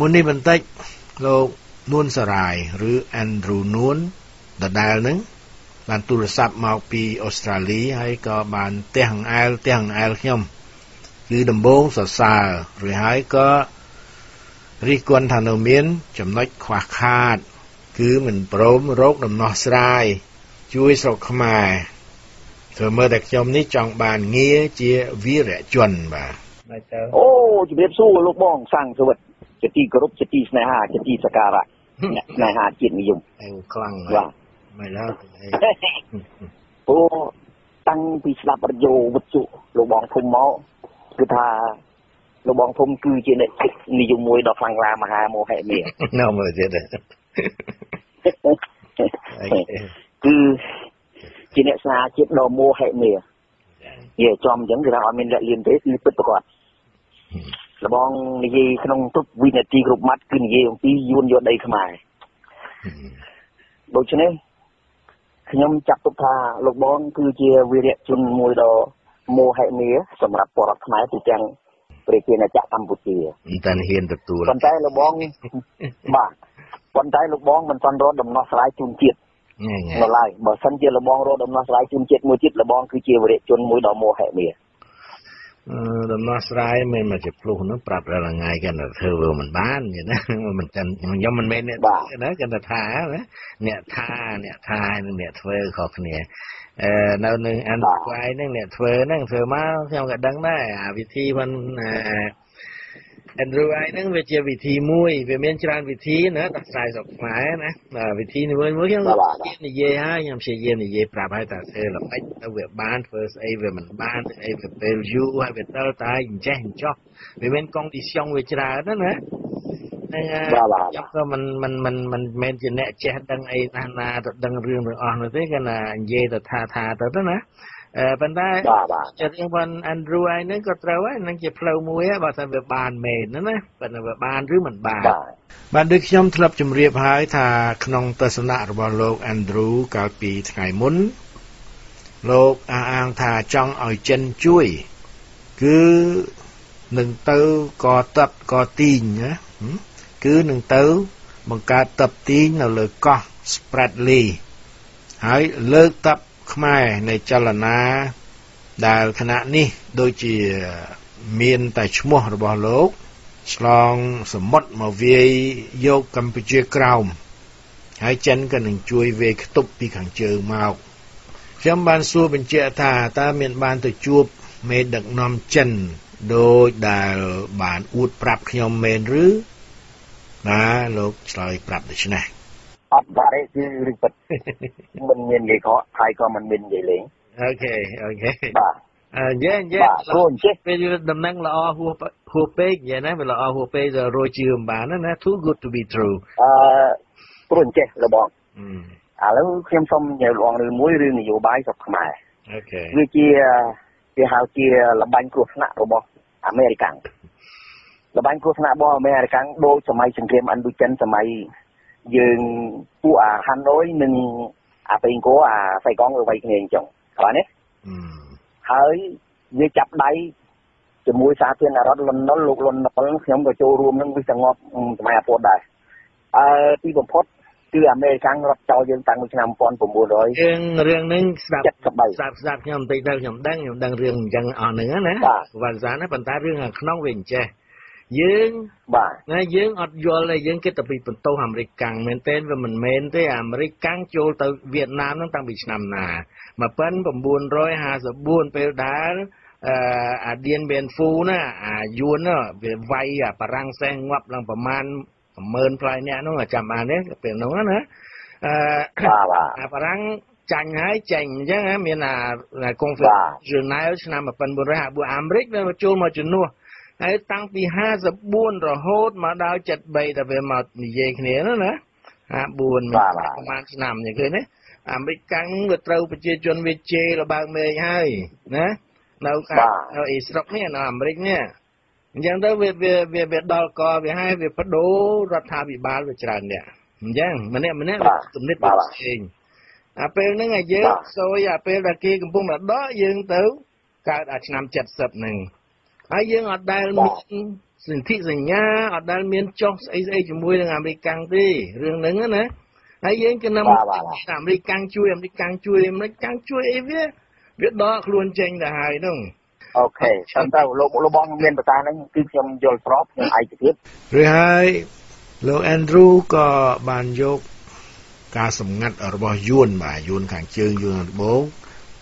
មុននេះបន្តិចលោកនួនសារាយឬ Andrew នួនដដែលនឹងបានទូរស័ព្ទមកពីអូស្ត្រាលីហើយក៏បានទះអង្អែលទះអង្អែលខ្ញុំគឺដំបូងសរសើររួចហើយក៏រិះគន់ថានៅមាន ចំណុចខ្វះខាត គឺមិនព្រមរកដំណោះស្រាយជួយស្រុកខ្មែរធ្វើមើលតែខ្ញុំនេះចង់បានងារជាវីរៈជនបាទបាទទៅអូជំរាបសួរលោកបងសាំងសវិត ជាទីគោរពជាទីស្នេហាជាទីសក្ការៈអ្នកស្នេហាជាតិនិយមអេខ្លាំងបាទមិនឡើយអូតាំងពីស្ដាប់រយោវិទ្យុលោកបងភូមិមកគឺថាលោកបងភូមិគឺជាអ្នកនិយមមួយដ៏ខ្លាំងក្លាមហាមោហិមានៅមើលទៀតគឺជាអ្នកស្នាជាតិដ៏មោហិមានិយាយចំអញ្ចឹងគឺថាអត់មានលក្ខលៀនទេគឺពិតប្រាកដ លបងនិយាយក្នុងទុកវិនាទីគ្រប់ម៉ាត់គឺនិយាយអំពីយួនយកដីខ្មែរដូច្នេះខ្ញុំចាត់ទុកថាលោកបងគឺជាវីរៈជនមួយដ៏មោហិមាសម្រាប់បរតខ្មែរទូទាំងប្រជាណាចក្រកម្ពុជាមិនតាន់ហ៊ានទទួលប៉ុន្តែលោកបងបាទប៉ុន្តែលោកបងមិនទាន់រកដំណោះស្រាយជូនជាតិនៅឡើយបើសិនជាលបងរកដំណោះស្រាយជូនជាតិមួយទៀតលបងគឺជាវរៈជនមួយដ៏មោហិមាអឺ ដំណោះស្រាយមិនមកជាភ្លុះនោះប្រាប់រាល់ថ្ងៃគាត់ថាធ្វើវាមិនបានណាមិនចឹងខ្ញុំមិនមែនអ្នកណាគាត់ថាណាអ្នកថាអ្នកថាអ្នកធ្វើខុសគ្នាអឺនៅនឹងអានស្វាយហ្នឹងអ្នកធ្វើហ្នឹងធ្វើមកខ្ញុំក៏ដឹងដែរអាវិធីមិន Andrew ឯហ្នឹងវាជាវិធីមួយវាមានច្រើនវិធីណាដោះស្រាយស្រុកខ្មែរណាវិធីមួយមួយខ្ញុំនិយាយហើយខ្ញុំព្យាយាមនិយាយប្រាប់ឲ្យតែធ្វើល្បិចទៅវាបានធ្វើស្អីវាមិនបានធ្វើអីវាពេលយូរហើយវាទៅតែអញ្ចេះអញ្ចោះវាមានកុងទីស្យងវាច្រើនណាណាហ្នឹងខ្ញុំក៏មិនមិនមិនមិនមែនជាអ្នកចេះដឹងអីណាណាទៅដឹងរឿងទាំងអស់នោះទេគាត់ណានិយាយទៅថាថាទៅទៅណា ប៉ុន្តែចិត្តយើងបាន Andrew ឯហ្នឹងក៏ត្រូវហើយនឹងជាផ្លូវមួយបើថាវាបានមែនណាប៉ុន្តែវាបានឬមិនបានបាទដូចខ្ញុំធ្លាប់ជម្រាបហើយថាក្នុងទស្សនៈរបស់លោក Andrew កាលពីថ្ងៃមុនលោកអះអាងថាចង់ឲ្យចិនជួយ គឺនឹងទៅកតបកទីងណាគឺនឹងទៅ បង្កើតតបទីងនៅលើកោះ Spratly ហើយលើកតប ខ្មែរនៃចលនាដែលគណៈនេះដូចជាមានតែឈ្មោះរបស់លោកឆ្លងសមុទ្រមកវាយយកកម្ពុជាក្រោមហើយចិនក៏នឹងជួយវាយខ្ទប់ពីខាងជើងមកខ្ញុំបានសួរបញ្ជាក់ថាតើមានបានទៅជួបមេដឹកនាំចិនដោយដែលបានអួតប្រាប់ខ្ញុំមែនឬណាលោកឆ្លើយប្រាប់ដូច្នេះ អត់បាត់ទេគឺរឿងពិតមិនមាននិយាយខកថៃក៏មិនមាននិយាយលេង OK OK បាទអឺយេយេព្រោះអញ្ចេះពេលដំណឹងល្អហួសហួពេកយ៉ាងណាវាល្អហួពេកទៅរយជឿមិនបានណា too good to be true អឺព្រោះអញ្ចេះលបងឥឡូវខ្ញុំសូមនិយាយលងរឿងមួយរឿងនយោបាយស្រុកខ្មែរ OK វាជាគេហៅជាលបាញ់គ្រោះថ្នាក់របស់អាមេរិកាំងលបាញ់គ្រោះថ្នាក់របស់អាមេរិកាំងដូចសម័យសង្គ្រាមឥណ្ឌូចិនសម័យ យើងពួកអាហាណូយនិងអាប៉េងកូអាសៃកងវាវៃគ្នាអញ្ចឹងបាទនេះហើយវាចាប់ដៃជាមួយសាធារណរដ្ឋលន់នល់លោកលន់នល់ខ្ញុំក៏ចូលរួមនឹងវាសងប់សម័យអាពតដែរអឺទីបំផុតគឺអាមេរិកាំងរត់ចោលយើងតាំងពីឆ្នាំ1900រឿងរឿងហ្នឹងស្ដាប់ស្ដាប់ស្ដាប់ខ្ញុំបន្តិចទៅខ្ញុំដឹងខ្ញុំដឹងរឿងអញ្ចឹងអស់ហ្នឹងណាវ៉ាន់សានណាប៉ុន្តែរឿងខាងក្នុងវាអញ្ចេះ យើងបាទណាយើងអត់យល់ទេយើងគិតតែពីបន្ទោសអាមេរិកកាំងមែនទែនវាមិនមែនទេអាមេរិកកាំងចូលទៅវៀតណាមហ្នឹងតាំងពីឆ្នាំណា1954ពេលដែលអឺអាឌៀនបៀនហ្វូណាអាយួនវាវាយអាបារាំងសេះងាប់ឡើងប្រមាណ10000ផ្លែអ្នកហ្នឹងចាំបានទេពេលហ្នឹងណាអឺអាបារាំងចាញ់ហើយចេញអញ្ចឹងមានអាកុងហ្វឺជឺណែលឆ្នាំ1954អាមេរិកវាចូលមកជំនួស ហើយតាំងពី54រហូតមកដល់73តែវាមកនិយាយគ្នាណា54ប្រហែលឆ្នាំយ៉ាងឃើញទេអាមេរិកកាំងវាត្រូវប្រជាជនវាជេរលបើកមេឃហើយណានៅខាងអ៊ីស្រុកនេះនៅអាមេរិកនេះអញ្ចឹងទៅវាវាវាវាដល់កវាហើយវាបដូររដ្ឋាភិបាលវាច្រើនអ្នកអញ្ចឹងម្នាក់ម្នាក់ទំនិតវាផ្សេងអាពេលហ្នឹងឲ្យយើងសួយអាពេលដែលគេកំពុងមកដកយើងទៅកើតអាឆ្នាំ70ហ្នឹង ហើយយើងអត់ដែលមានសសន្ធិសញ្ញាអត់ដែលមានចុះស្អីស្អីជាមួយនឹងអាមេរិកទេរឿងហ្នឹងណាហើយយើងចំណាំអាមេរិកជួយអាមេរិកជួយអាមេរិកជួយអីវាវាដកខ្លួនចេញទៅហើយហ្នឹងអូខេចឹងទៅលោកលោកបងមានប្រសាសន៍ហ្នឹងគឺខ្ញុំយល់ស្របខ្ញុំឯកភាពឬហើយលោក Andrew ក៏បានយកការសម្ងាត់របស់យួនបាទយួនខាងជើងយួនត្បូង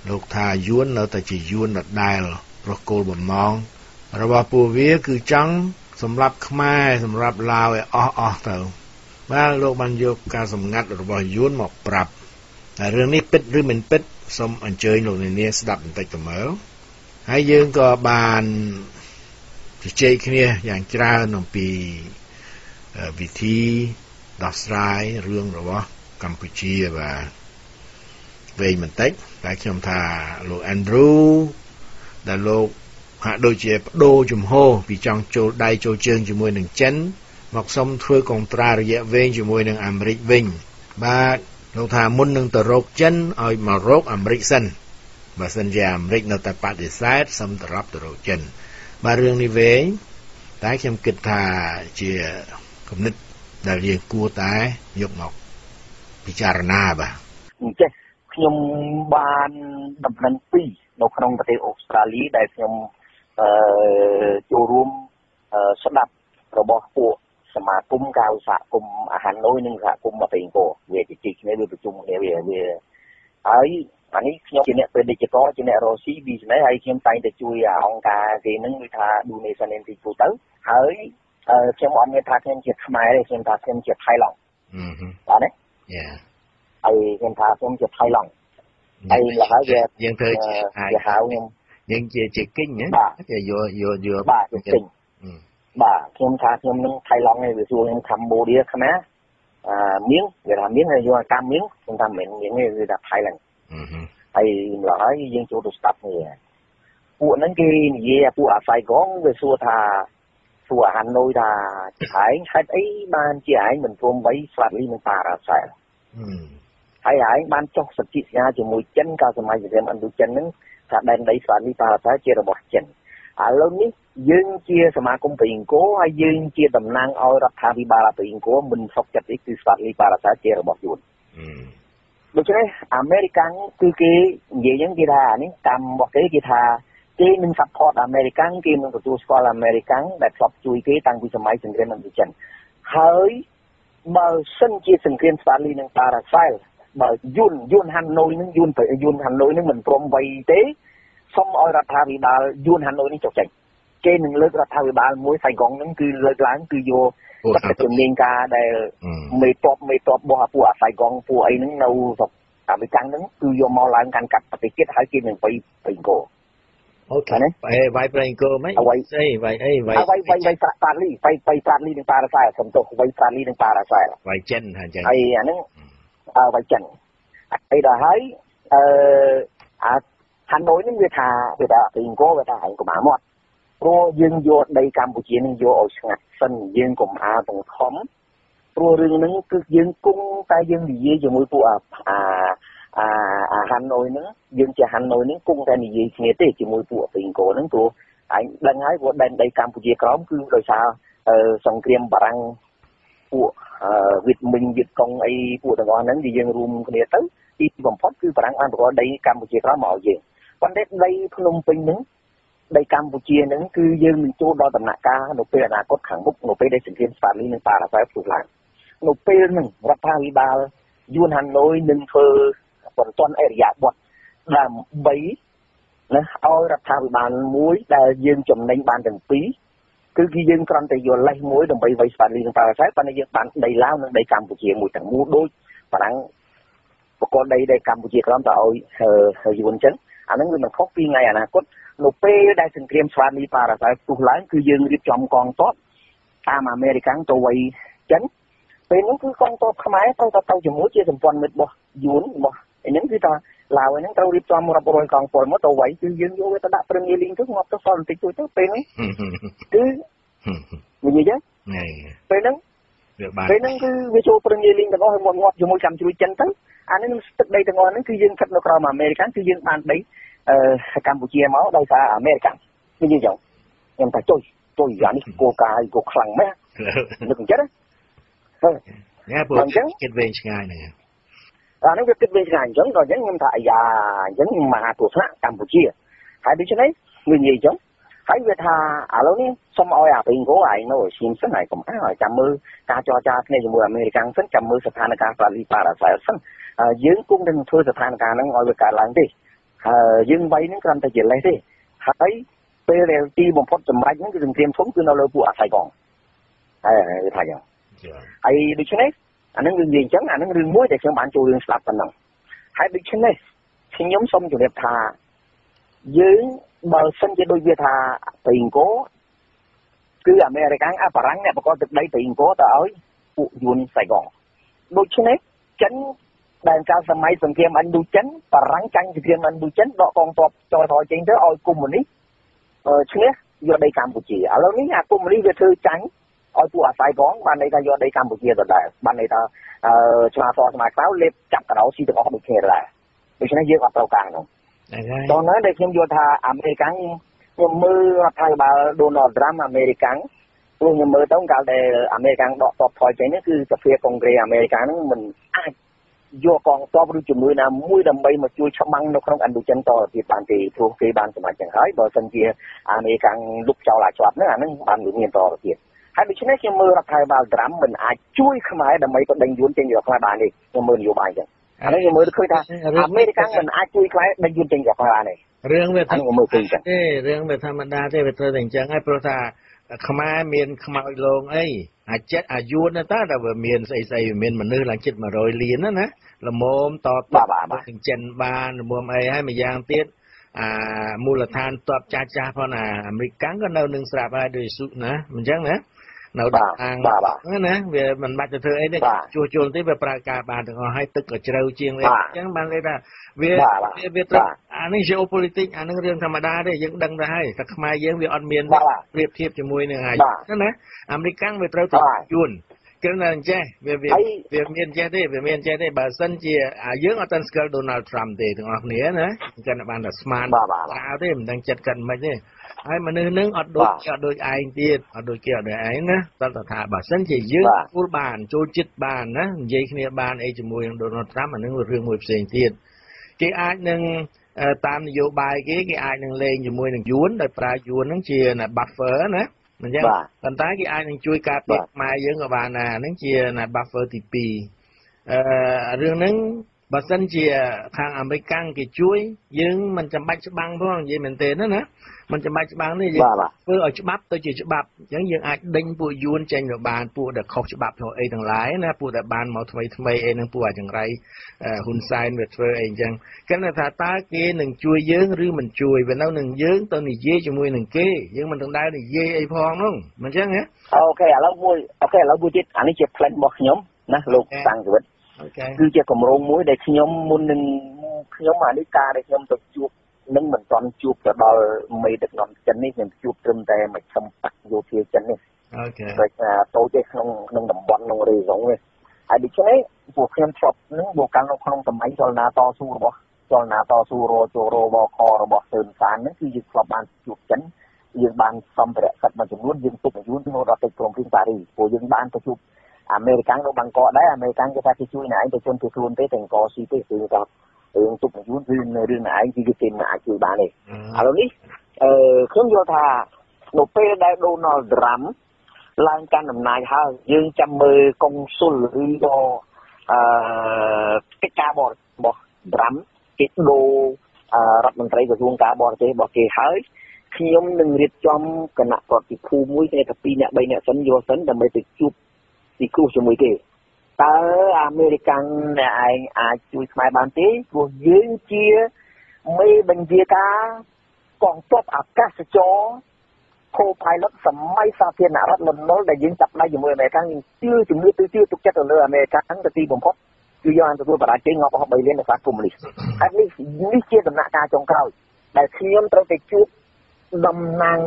លោកថាយួននៅតែជាយួនដដែលព្រោះគោលបំណង របស់ពួកវាគឺចង់សម្រាប់ខ្មែរសម្រាប់ឡាវឲ្យអស់អស់ទៅបាទលោកបានយកការសម្ងាត់របស់យួនមកប្រាប់តែរឿងនេះពិតឬមិនពិតសូមអញ្ជើញលោកនាងស្ដាប់បន្តិចទៅមើលហើយយើងក៏បានជជែកគ្នាយ៉ាងច្រើនអំពីវិធីដោះស្រាយរឿងរបស់កម្ពុជាបាទវែងបន្តិចតែខ្ញុំថាលោក Andrew ដែលលោក ហាក់ដូចជាបដូរជំហរពីចង់ចូលដៃចូលជើងជាមួយនឹងចិន មកសុំធ្វើកុងត្រារយៈវែងជាមួយនឹងអាមេរិកវិញ បាទលោកថាមុននឹងទៅរកចិនឲ្យមករកអាមេរិកសិនបើសិនជាអាមេរិកនៅតែបដិសេធសុំទៅរាប់ទៅរកចិនបាទរឿងនេះវែងតែខ្ញុំគិតថាជាគំនិតដែលយើងគួរតែយកមកពិចារណាបាទអញ្ចឹងខ្ញុំបានដំណឹងពីរនៅក្នុងប្រទេសអូស្ត្រាលីដែលខ្ញុំអឺ ចូលរួមស្ដាប់របស់ពួកសមាគមការឧស្សាហកម្មអាហារណូយនិងសហគមន៍មកពេងពោវាជជែកគ្នាវាប្រជុំគ្នាវាវាហើយអានេះខ្ញុំជាអ្នកពេទ្យកជាអ្នករស់ស៊ី business ហើយខ្ញុំតែងតែជួយអង្គការគេហ្នឹងគឺថា donation institute ទៅហើយខ្ញុំអត់មានថាខ្ញុំជាខ្មែរទេខ្ញុំថាខ្ញុំជាថៃឡង់បាទណាយ៉ាហើយខ្ញុំថាខ្ញុំជាថៃឡង់ហើយហើយវាយើងធ្វើជាគេហៅខ្ញុំ យើងជាជាគិញណាជាយកយកយកបាទជាគិញបាទខ្ញុំថាខ្ញុំនឹងថៃឡង់ឯងវាសួរខ្ញុំកម្ពុជាខ្មែរអឺមៀងគេថាមៀងហើយយកកម្មមៀងខ្ញុំថាមិនមៀងទេគឺថាថៃឡង់ហើយម្ល៉េះហើយយើងចូលទៅស្ដាប់គ្នាពួកហ្នឹងគេនិយាយពួកអាស័យកងវាសួរថាសួរអាហាននុយថាឯងហេតុអីបានជាឯងមិនព្រមបីស្លាប់លីនឹងប៉ារ៉ាសែលហើយឯងបានចុះសន្ធិសញ្ញាជាមួយចិនកាលសម័យសង្គ្រាមឥណ្ឌូចិនហ្នឹង ថាដែនដីស្វាលីប៉ារ៉ាសែលជារបស់ចិនឥឡូវនេះយើងជាសមាគមប្រេងគោហើយយើងជាតំណាងឲ្យរដ្ឋាភិបាលប្រេងគោមិនសុខចិត្តទេគឺស្វាលីប៉ារ៉ាសែលជារបស់យួនដូច្នេះអាមេរិកគឺគេនិយាយហ្នឹងគេថានេះតាមរបស់គេគេថាគេនឹង support អាមេរិកគេនឹងទទួលស្គាល់អាមេរិកដែលធ្លាប់ជួយគេតាំងពីសម័យសង្គ្រាមឥណ្ឌូចិនហើយបើសិនជាសង្គ្រាមស្វាលីនិងប៉ារ៉ាសែល បើយួនយួនហាណូយនឹងយួនយួនហាណូយនឹងមិនព្រមវៃទេសូមឲ្យរដ្ឋាភិបាលយួនហាណូយនេះចុះចេញគេនឹងលើករដ្ឋាភិបាលមួយសៃកងនឹងគឺលើកឡើងគឺយកតែជំនាញការដែលមេតបមេតបរបស់ពួកអាសៃកងពួកអីហ្នឹងនៅស្រុកអាមេរិកហ្នឹងគឺយកមកឡើងកាន់កាត់ប្រទេសជាតិហើយគេនឹងបៃបៃកោអូខេបែវាយប្រេងគោមិនអ្វីស្អីវាយអីវាយវាយវាយវាយប្រាក់ប៉ាលីវាយវាយប្រាក់លីនិងប៉ារ៉ាសែលសំទោសវាយប្រាក់លីនិងប៉ារ៉ាសែលវាយចិនថាអញ្ចឹងហើយអាហ្នឹង អើវាយចិនហើយដល់ហើយអឺអាហាណូយនេះវាថាវាថាប្រេងគោវាថាហើយកុំអាមាត់ព្រោះយើងយកដីកម្ពុជានឹងយកឲ្យស្ងាត់សិនយើងកុំអាទាំងខំព្រោះរឿងហ្នឹងគឺយើងគង់តែយើងនិយាយជាមួយពួកអាអាអាហាណូយហ្នឹងយើងជាហាណូយហ្នឹងគង់តែនិយាយគ្នាទេជាមួយពួកអ៊ីងកូហ្នឹងព្រោះឯងដឹងហើយព្រោះដែនដីកម្ពុជាក្រោមគឺដោយសារសង្គ្រាមបារាំង ពួកវិតមិញវិតកុងអីពួកទាំងអស់ហ្នឹងដែលយើងរួមគ្នាទៅទីបំផុតគឺបារាំងបានប្រកបដីកម្ពុជាក្រោមមកឲ្យយើងប៉ុន្តែដីភ្នំពេញហ្នឹងដីកម្ពុជាហ្នឹងគឺយើងនឹងចូលដល់ដំណាក់កាលនៅពេលអនាគតខាងមុខនៅពេលដែលសង្គ្រាមស្វាលីនិងប៉ារ៉ាហ្វែផ្ទុះឡើងនៅពេលហ្នឹងរដ្ឋាភិបាលយួនហាណូយនឹងធ្វើបន្ទាន់អរិយាប័ត្រដើម្បីណាឲ្យរដ្ឋាភិបាលមួយដែលយើងចំណេញបានទាំងពីរ គឺគឺយើងគ្រាន់តែយកលេសមួយដើម្បីវៃស្វាលីនិងប៉ារ៉ាហ្វែប៉ុន្តែយើងបានដីឡាវនិងដីកម្ពុជាមួយទាំងមូលដូចបារាំងបកលដីដីកម្ពុជាក្រំទៅឲ្យយួនចឹងអាហ្នឹងវាមិនខុសពីថ្ងៃអនាគតនៅពេលដែលសង្គ្រាមស្វាមីប៉ារ៉ាហ្វែផ្ទុះឡើងគឺយើងរៀបចំកងទ័ពតាមអាមេរិកទៅវៃចិនពេលនោះគឺកងទ័ពខ្មែរត្រូវតែទៅជាមួយជាសម្ព័ន្ធមិត្តរបស់យួនរបស់ អីហ្នឹងគឺថាឡាវហ្នឹងត្រូវរៀបចំរាប់រយកងពលមកទៅវៃគឺយើងយកវាទៅដាក់ព្រឹងលីងទៅងាប់ទៅសល់បន្តិចទៅទៅពេលហ្នឹងគឺនិយាយចឹងពេលហ្នឹងពេលហ្នឹងគឺវាចូលព្រឹងលីងទាំងអស់ហើយងាប់ជាមួយកម្មជួយចិនទៅអានេះនឹងទឹកដីទាំងអស់ហ្នឹងគឺយើងគិតនៅក្រោមអាមេរិកគឺយើងបានដីអឺកម្ពុជាមកដោយសារអាមេរិកនិយាយចឹងខ្ញុំថាចុយចុយអានេះគោលការណ៍គោខ្លាំងម៉េះនឹកអញ្ចឹងហ៎ញ៉ាពួកគិតវែងឆ្ងាយហ្នឹង អានេះវាគិតវែងឆ្ងាយអញ្ចឹងដល់អញ្ចឹងខ្ញុំថាអាយ៉ាអញ្ចឹងមហាទស្សនៈកម្ពុជាហើយដូច្នេះវានិយាយអញ្ចឹងហើយវាថាឥឡូវនេះសុំឲ្យអាពេញគោឯងនៅឈាមសិនហើយកុំអើឲ្យចាំមើលការចរចាគ្នាជាមួយអាមេរិកសិនចាំមើលស្ថានភាពប៉ាលីប៉ារ៉ាសែលសិនយើងគង់នឹងធ្វើស្ថានភាពហ្នឹងឲ្យវាកើតឡើងទេហើយយើងបីហ្នឹងគ្រាន់តែជាលេសទេហើយពេលដែលទីបំផុតសម្រាប់ហ្នឹងគឺសង្គ្រាមធំគឺនៅលើពួកអាស័យកងហើយវាថាយ៉ាងហើយដូច្នេះ អានឹងរឿងនិយាយអញ្ចឹងអានឹងរឿងមួយដែលខ្ញុំបានចូលរឿងស្ដាប់ប៉ុណ្ណឹងហើយដូច្នេះខ្ញុំសូមជម្រាបថាយើងបើសិនជាដូចវាថាប្រេងកោគឺអាមេរិកអាបារាំងអ្នកបកទឹកដីប្រេងកោទៅឲ្យពួកយួនសៃកងដូច្នេះចិនដែលកាលសម័យសង្គ្រាមឥណ្ឌូចិនបារាំងចាញ់សង្គ្រាមឥណ្ឌូចិនដកកងទ័ពចោលថយចេញទៅឲ្យកុម្មុយនីសឈ្នះយកដីកម្ពុជាឥឡូវនេះអាកុម្មុយនីសវាធ្វើចាញ់ ឲ្យពួកអាស្រ័យកងបានន័យថាយកដីកម្ពុជាដដែលបានន័យថាអឺឆ្លាសស្មាខ្លោលេបចាប់កដោស៊ីទាំងអស់ដូចគ្នាដែរដូច្នេះយើងអត់ត្រូវការនោះដល់នៅដែលខ្ញុំយល់ថាអាមេរិកខ្ញុំមើលរដ្ឋាភិបាល Donald Trump អាមេរិកព្រោះខ្ញុំមើលទៅកាលដែលអាមេរិកដកតបថយចេញនេះគឺសភាកុងក្រេអាមេរិកហ្នឹងមិនអាចយកកងទ័ពឬជំនួយណាមួយដើម្បីមកជួយច្បាំងនៅក្នុងឥណ្ឌូចិនតទៅទៀតបានទេព្រោះគេបានសម្រេចចឹងហើយបើមិនជាអាមេរិកលុបចោលអាចជាប់ហ្នឹងអាហ្នឹងបានមានតទៅទៀត ហើយដូច្នេះខ្ញុំមើលរដ្ឋាភិបាលត្រាំមិនអាចជួយខ្មែរដើម្បីបដិញយួនចេញពីខ្មែរបានទេខ្ញុំមើលនយោបាយចឹងអានេះខ្ញុំមើលឃើញថាអាមេរិកមិនអាចជួយខ្មែរដេញយួនចេញពីខ្មែរបានទេរឿងវាធម្មតាទេរឿងវាធម្មតាទេវាត្រូវតែអញ្ចឹងហើយព្រោះថាខ្មែរមានខ្មោចលងអីអាចិត្តអាយុណាតាតែវាមានស្អីស្អីវាមានមនុស្សឡើងជិត100លានណាណាល្មមតតទាំងចិនបានល្មមអីហើយម្យ៉ាងទៀតអាមូលដ្ឋានតបចាស់ចាស់ផងអាអាមេរិកក៏នៅនឹងស្រាប់ហើយដោយសុណាអញ្ចឹងណា នៅដល់អាងហ្នឹងណាវាមិនបាច់ទៅធ្វើអីទេជួសជុលទេវាប្រើការបានទាំងអស់ហើយទឹកក៏ជ្រៅជាងវាអញ្ចឹងបានគេថាវាវាត្រូវអានេះ geopolitics អានឹងរឿងធម្មតាទេយើងដឹងទៅហើយតែខ្មែរយើងវាអត់មានប្រៀបធៀបជាមួយនឹងអាយណាអាមេរិកវាត្រូវទៅយួន គ្រាន់តែអញ្ចេះវាវាវាមានចេះទេវាមានចេះទេបើសិនជាយើងអត់ទាន់ស្គាល់ Donald Trump ទេទាំងអស់គ្នាណាគាត់បានតែស្មានបាទេមិនដឹងចិត្តគាត់មិនទេហើយមនុស្សនឹងអត់ដូចអត់ដូចឯងទៀតអត់ដូចគេអត់ដូចឯងណាតើថាបើសិនជាយើងគូលបានចូលចិត្តបានណានិយាយគ្នាបានអីជាមួយនឹង Donald Trump អានឹងរឿងមួយផ្សេងទៀតគេអាចនឹងតាមនយោបាយគេគេអាចនឹងលេងជាមួយនឹងយួនដោយប្រើយួននឹងជា buffer ណា មិនចឹងប៉ុន្តែគេអាចនឹងជួយការពារខ្មែរយើងក៏បានដែរហ្នឹងជា buffer ទី2អឺរឿងហ្នឹងបើសិនជាខាងអាមេរិកគេជួយយើងមិនចាំបាច់ច្បាំងផងនិយាយមែនទេណាណា មិនចាំបាច់ច្បាំងនេះយើងធ្វើឲ្យច្បាប់ទៅជាច្បាប់អញ្ចឹងយើងអាចដេញពួកយួនចេញទៅបានពួកដែលខុសច្បាប់ទៅអីទាំងឡាយណាពួកដែលបានមកថ្មីថ្មីអីនឹងពួកអាចង្រៃហ៊ុនសែនវាធ្វើអីអញ្ចឹងគេថាតើគេនឹងជួយយើងឬមិនជួយវានៅនឹងយើងទៅនិយាយជាមួយនឹងគេយើងមិនទាំងដែរនិយាយអីផងនោះមិនអញ្ចឹងហ៎ OK ឥឡូវមួយ OK ឥឡូវមួយទៀតអានេះជា plan របស់ខ្ញុំណាលោកតាំងជីវិតគឺជាកម្រងមួយដែលខ្ញុំមុននឹងខ្ញុំអានេះការដែលខ្ញុំទៅជួប នឹងមិនទាន់ជួបទៅដល់មេដឹកនាំចិននេះខ្ញុំជួបត្រឹមតែមួយខំបាក់យោធាចិននេះ OK ដូចតូចទេក្នុងក្នុងតំបន់ក្នុង region នេះហើយដូច្នេះពួកខ្ញុំធ្លាប់នឹងមកកាន់នៅក្នុងសម័យចលនាតស៊ូរបស់ចលនាតស៊ូរចូលរវខរបស់សឿនសានហ្នឹងគឺយើងធ្លាប់បានជួបចិនយើងបានសម្ភារៈសិទ្ធិមួយចំនួនយើងទុកយួននៅរដ្ឋព្រំព្រៀងប៉ារីព្រោះយើងបានទៅជួបអាមេរិកនៅបាងកកដែរអាមេរិកគេថាគេជួយណែឯងទៅជន់ពីខ្លួនទេទាំងកស៊ីទេគឺថា រឿងទុកយួនរឿងរឿងឯងគឺគេមិនអាចជួយបានទេឥឡូវនេះអឺខ្ញុំយល់ថានៅពេលដែល Donald Trump ឡើងកាន់អំណាចហើយយើងចាំមើលកុងស៊ុលឬក៏អឺកិច្ចការបររបស់ Trump គេដូររដ្ឋមន្ត្រីក្រសួងការបរទេសរបស់គេហើយខ្ញុំនឹងរៀបចំគណៈប្រតិភូមួយគេថា2អ្នក3អ្នកសិនយកសិនដើម្បីទៅជួបទីគ្រោះជាមួយគេ តើអាមេរិកអ្នកឯងអាចជួយខ្មែរបានទេព្រោះយើងជាមេបញ្ជាការកងទ័ពអាកាសចរ co-pilot សម័យសាធារណរដ្ឋលន់នល់ដែលយើងចាប់ដៃជាមួយអាមេរិកយើងជឿជំនឿទៅជឿទុកចិត្តទៅលើអាមេរិកទៅទីបំផុតគឺយើងបានទទួលបរាជ័យងាប់អស់3លាននៅសាកុម្មុយនីសហើយនេះនេះជាដំណាក់កាលចុងក្រោយដែលខ្ញុំត្រូវទៅជួបតំណាង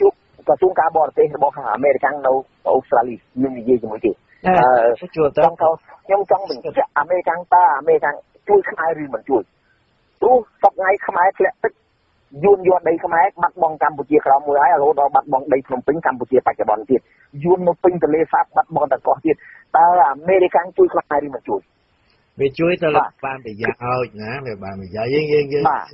ជួបក្រសួងការបរទេសរបស់អាមេរិកនៅអូស្ត្រាលីខ្ញុំនិយាយជាមួយគេ ជួលទៅចង់ខ្ញុំចង់បញ្ជាក់អាមេរិកតើអាមេរិកជួយខ្មែរឬមិនជួយព្រោះសប្ងៃខ្មែរធ្លាក់ទឹកយួនយកដីខ្មែរបាត់បង់កម្ពុជាក្រោមមួយហើយរហូតដល់បាត់បង់ដីភ្នំពេញកម្ពុជាបច្ចុប្បន្នទៀតយួននៅពេញទន្លេសាបបាត់បង់ទាំងកោះទៀតតើអាមេរិកជួយខ្មែរឬមិនជួយវាជួយទៅលើបានប្រយោជន៍ណាវាបានប្រយោជន៍យើងយើងយើងគាត់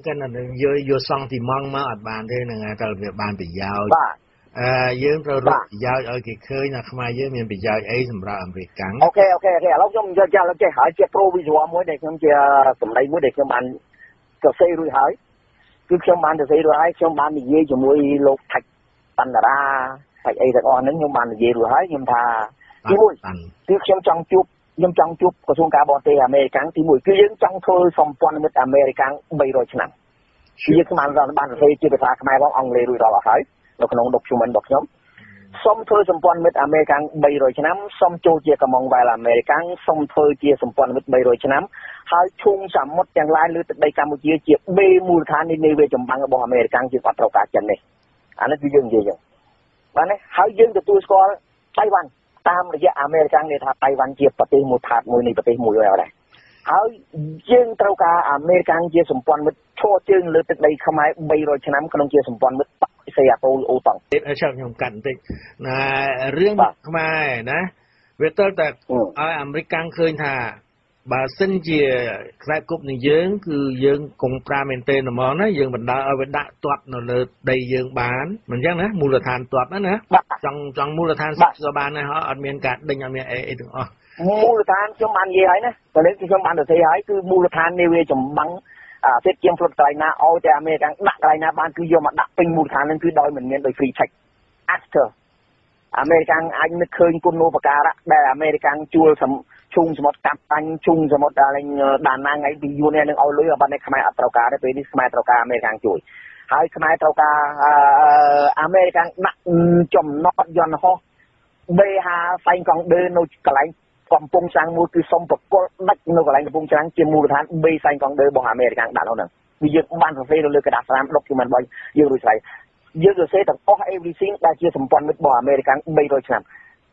យកយក sentiment មកអត់បានទេនឹងតែវាបានប្រយោជន៍បាទ អឺយើងត្រូវរកប្រយោជន៍ឲ្យគេឃើញថាខ្មែរយើងមានប្រយោជន៍អីសម្រាប់អាមេរិកកាំង OK OK OK ឥឡូវខ្ញុំយកចាឥឡូវចេះហើយជា proposal មួយដែលខ្ញុំជាសម្ដីមួយដែលខ្ញុំបានសរសេររួចហើយគឺខ្ញុំបានសរសេររួចហើយខ្ញុំបាននិយាយជាមួយលោកថាច់បណ្ដារាថាច់អីទាំងអស់ហ្នឹងខ្ញុំបាននិយាយរួចហើយខ្ញុំថាទីមួយគឺខ្ញុំចង់ជួបខ្ញុំចង់ជួបក្រសួងការបរទេសអាមេរិកទី1គឺយើងចង់ធ្វើសម្ព័ន្ធមិត្តអាមេរិក300ឆ្នាំជាស្មានបានបានសរសេរជាភាសាខ្មែរផងអង់គ្លេសរួចរាល់អស់ហើយ នៅក្នុង document របស់ខ្ញុំសូមធ្វើសម្ព័ន្ធមិត្តអាមេរិក300ឆ្នាំសូមចូលជា Commonwealth អាមេរិកសូមធ្វើជាសម្ព័ន្ធមិត្ត300ឆ្នាំហើយឈុំសមុទ្រទាំងឡាយលើទឹកដីកម្ពុជាជាបេមូលដ្ឋាននៃនាវាចម្បាំងរបស់អាមេរិកជាគាត់ត្រូវការចិននេះអានេះគឺយើងនិយាយចឹងបាទនេះហើយយើងទទួលស្គាល់តៃវ៉ាន់តាមរយៈអាមេរិកនេះថាតៃវ៉ាន់ជាប្រទេសមួយថាតមួយនៃប្រទេសមួយហើយដែរហើយយើងត្រូវការអាមេរិកជាសម្ព័ន្ធមិត្តឈរជើងលើទឹកដីខ្មែរ300ឆ្នាំក្នុងជាសម្ព័ន្ធមិត្ត សេអាតូលអូតង់ទៀតចាំខ្ញុំកាត់បន្តិចណារឿងខ្មែរណាវាទៅតែឲ្យអាមេរិកឃើញថាបើសិនជាខ្សែគប់នឹងយើង គឺយើងគង់ប្រាមែនទេហ្មងណាយើងបណ្ដាឲ្យវាដាក់ទាត់នៅលើដីយើងបានមិនអញ្ចឹងណាមូលដ្ឋានទាត់ណាណាចង់ចង់មូលដ្ឋានក៏បានដែរអត់មានការដេញអត់មានអីអីទាំងអស់មូលដ្ឋានខ្ញុំបាននិយាយហើយណាតែនេះខ្ញុំបានទៅទេហើយគឺមូលដ្ឋាននាវាចម្បាំង អាសេតជាងផ្លុតកន្លែងណាឲ្យតែអាមេរិកដាក់កន្លែងណាបានគឺយកមកដាក់ពេញមូលដ្ឋាននឹងគឺដោយមិនមានដោយ free check after អាមេរិកអាចនឹកឃើញគុណូបការៈដែលអាមេរិកជួលឈុងសមុទ្រកាប់បាញ់ឈុងសមុទ្រដល់ដានណាថ្ងៃពីយួននេះនឹងឲ្យលុយបាត់នេះខ្មែរអត់ត្រូវការទេពេលនេះខ្មែរត្រូវការអាមេរិកជួយហើយខ្មែរត្រូវការអាមេរិកដាក់ចំណត់យន្តហោះ BH ផ្សេងកង់ដឺនៅកន្លែង កំពង់ឆ្នាំងមួយគឺសុំប្រកល់ដាច់នៅកន្លែងកំពង់ឆ្នាំងជាមូលដ្ឋាន B សែងកងដឺរបស់អាមេរិកដាក់នោះហ្នឹងវាយើងបានសរសេរនៅលើក្រដាសស្រាម document របស់យើងរួចហើយយើងសរសេរទាំងអស់ everything ដែលជាសម្ព័ន្ធមិត្តរបស់អាមេរិក300ឆ្នាំ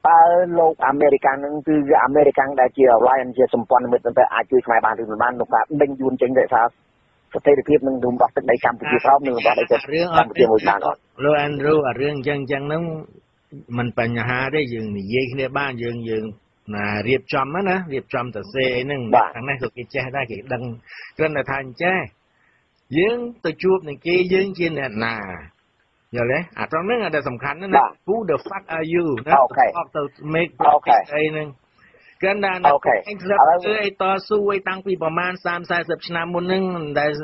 តើលោកអាមេរិកនឹងគឺអាមេរិកដែលជា alliance ជាសម្ព័ន្ធមិត្តនឹងទៅអាចជួយខ្មែរបានឬមិនបានក្នុងការដេញយួនចេញរក្សាស្ថិរភាពនឹងរួមរបស់ទឹកដីកម្ពុជាក្រោមនិងរបស់ដីកម្ពុជាមួយបានអត់លោក Andrew អារឿងអញ្ចឹងអញ្ចឹងហ្នឹងมันបញ្ហាទេយើងនិយាយគ្នាបានយើងយើង ណារៀបចំណារៀបចំទៅសេអីហ្នឹងខាងនេះក៏គេចេះដែរគេដឹងគ្រាន់តែថាអញ្ចេះយើងទៅជួបនឹងគេយើងជាអ្នកណាយល់ទេអាត្រង់ហ្នឹងតែសំខាន់ណា Who the fuck are you ណាអត់ទៅ make អីហ្នឹងកាលណាអញស្រាប់ធ្វើអីតស៊ូអីតាំងពីប្រហែល30 40ឆ្នាំមុនហ្នឹង there's